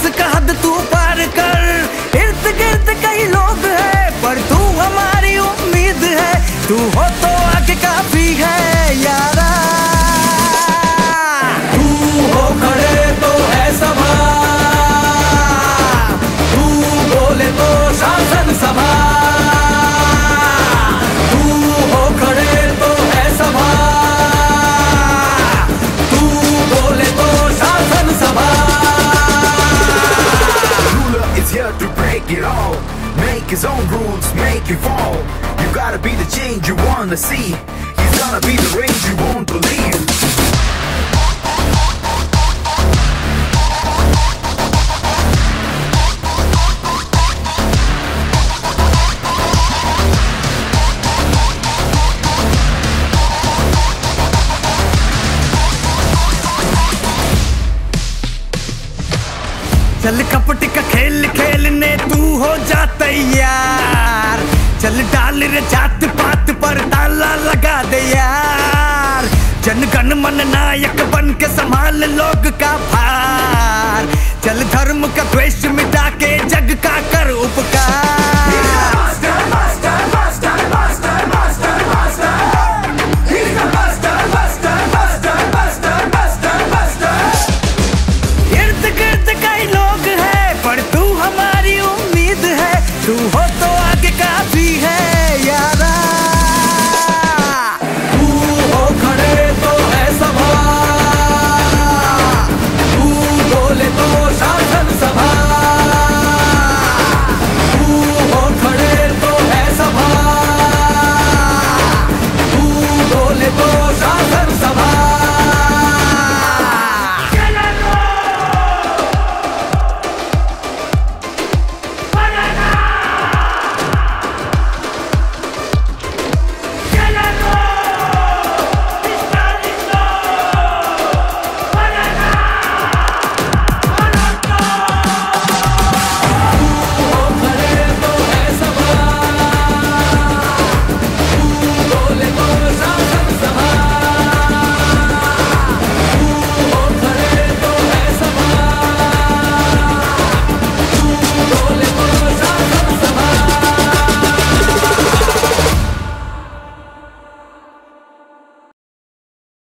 इसका हद तू gotta be the change you wanna see. He's gonna be the range you won't believe. चल कपट का खेल खेलने तू हो जा तैयार। चल डाल रे जात पात पर ताला लगा दे यार। जन गण मन नायक बन के संभाल लोग का भार। चल धर्म का द्वेष मिटा